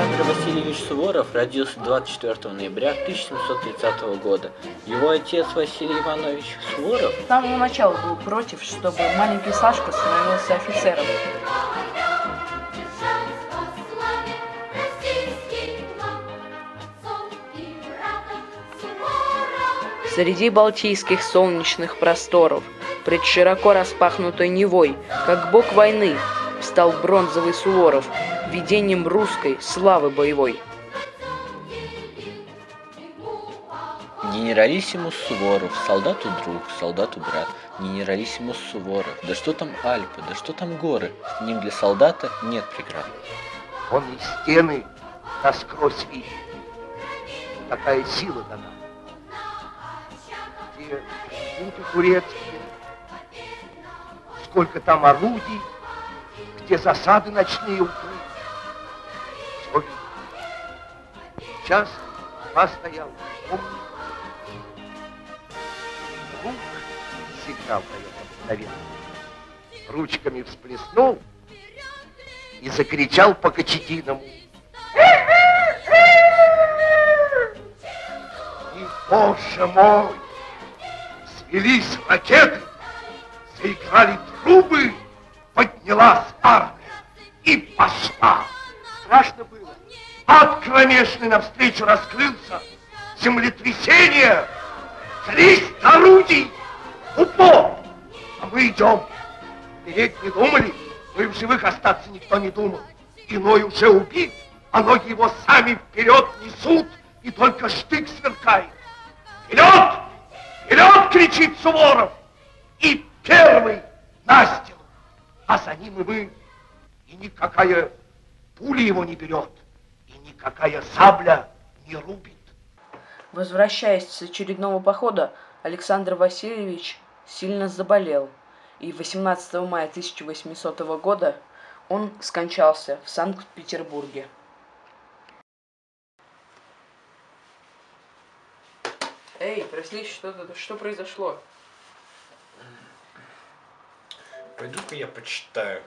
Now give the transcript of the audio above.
Васильевич Суворов родился 24 ноября 1730 года. Его отец Василий Иванович Суворов С самого начала был против, чтобы маленький Сашка становился офицером. Среди балтийских солнечных просторов, пред широко распахнутой Невой, как бог войны, встал бронзовый Суворов, видением русской славы боевой. Генералиссимус Суворов, солдату друг, солдату брат. Генералиссимус Суворов, да что там Альпы, да что там горы, с ним для солдата нет преград. Он и стены насквозь видит. Такая сила дана. Где путы турецкие, сколько там орудий, где засады ночные укрыты. Час постоял, помню. Вдруг сигнал дает обыкновенно. Ручками всплеснул и закричал по кочетиному. И, боже мой, свелись ракеты, заиграли трубы, поднялась армия и пошла. Страшно было. Ад кромешный навстречу раскрылся, землетрясение, триста орудий, упор. А мы идем. Переть не думали, но и в живых остаться никто не думал. Иной уже убит, а ноги его сами вперед несут, и только штык сверкает. Вперед! Вперед! кричит Суворов. И первый на стену, а за ним и мы. И никакая пуля его не берет, никакая сабля не рубит. Возвращаясь с очередного похода, Александр Васильевич сильно заболел, и 18 мая 1800 года он скончался в Санкт-Петербурге. Эй, проснись, что, что произошло? Пойду-ка я почитаю.